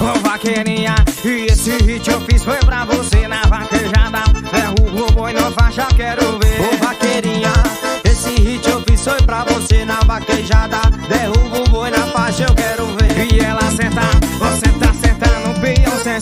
Ô vaqueirinha, e esse hit eu fiz foi pra você na vaquejada. Derruba o boi na faixa, quero ver. Ô vaqueirinha, esse hit eu fiz foi pra você na vaquejada. Derruba o boi na faixa, eu quero ver. E ela senta, você tá sentando peão sem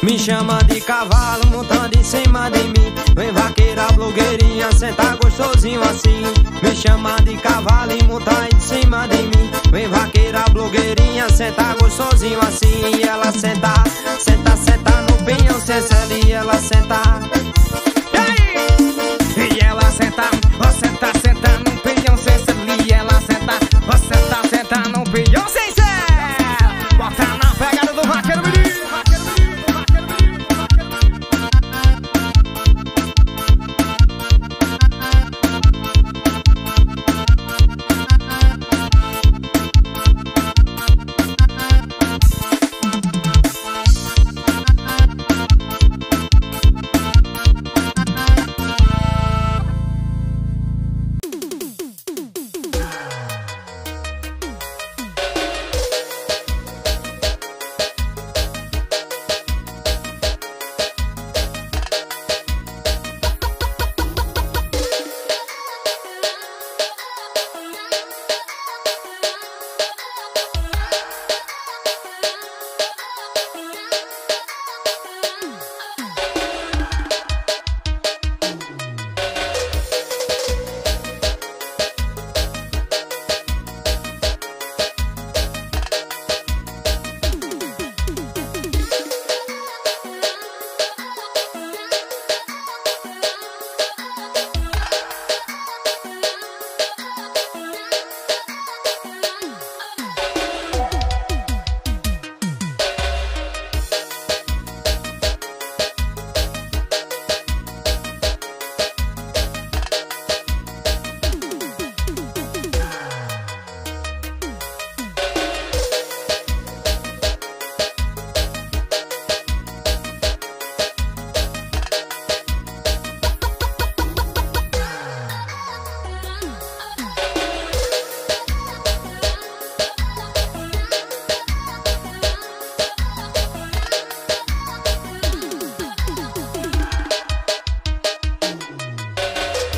Me chama de cavalo, montando em cima de mim. Vem vaqueira, blogueirinha, senta gostosinho assim. Me chama de cavalo e monta em cima de mim. Vem vaqueira, blogueirinha, senta gostosinho assim. E ela senta, senta, senta no pinhão, cê e ela senta